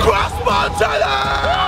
Crossbow challenge!